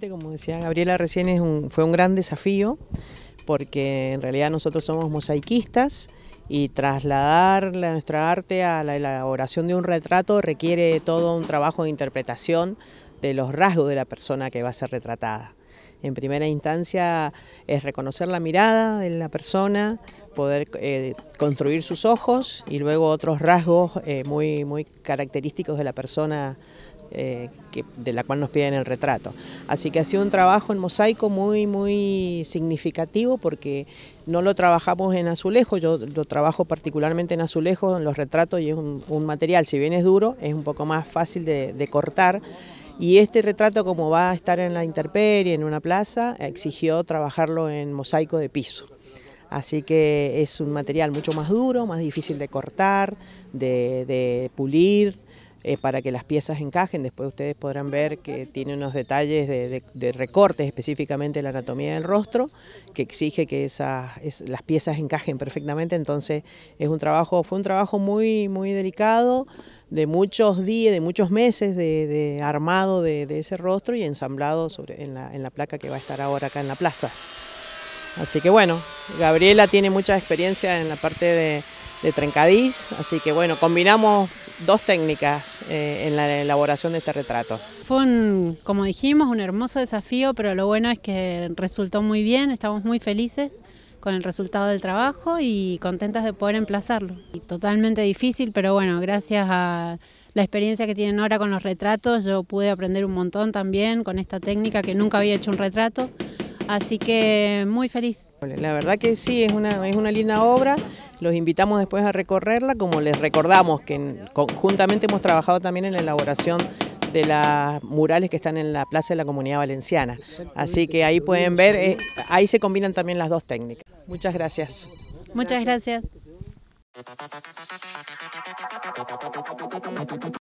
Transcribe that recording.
como decía Gabriela recién, fue un gran desafío porque en realidad nosotros somos mosaicistas y trasladar nuestra arte a la elaboración de un retrato requiere todo un trabajo de interpretación de los rasgos de la persona que va a ser retratada. En primera instancia es reconocer la mirada de la persona, poder eh, construir sus ojos y luego otros rasgos eh, muy, muy característicos de la persona eh, de la cual nos piden el retrato. Así que ha sido un trabajo en mosaico muy, muy significativo porque no lo trabajamos en azulejo, yo lo trabajo particularmente en azulejo, en los retratos y es un, material, si bien es duro, es un poco más fácil de, cortar. Y este retrato, como va a estar en la intemperie, en una plaza, exigió trabajarlo en mosaico de piso. Así que es un material mucho más duro, más difícil de cortar, de pulir, eh, para que las piezas encajen. Después ustedes podrán ver que tiene unos detalles de, recortes específicamente de la anatomía del rostro, que exige que las piezas encajen perfectamente. Entonces es un trabajo, fue un trabajo muy, muy delicado, de muchos días, de muchos meses de, armado de, ese rostro y ensamblado sobre, en, la, placa que va a estar ahora acá en la plaza. Así que bueno, Gabriela tiene mucha experiencia en la parte de, de trencadiz, así que bueno, combinamos dos técnicas eh, en la elaboración de este retrato. Fue como dijimos, un hermoso desafío, pero lo bueno es que resultó muy bien, estamos muy felices con el resultado del trabajo y contentas de poder emplazarlo. totalmente difícil, pero bueno, gracias a la experiencia que tienen ahora con los retratos, yo pude aprender un montón también con esta técnica que nunca había hecho un retrato, así que muy feliz. La verdad que sí, es una, es una linda obra, los invitamos después a recorrerla, como les recordamos que conjuntamente hemos trabajado también en la elaboración de las murales que están en la Plaza de la Comunidad Valenciana. Así que ahí pueden ver, eh, ahí se combinan también las dos técnicas. Muchas gracias. Muchas gracias.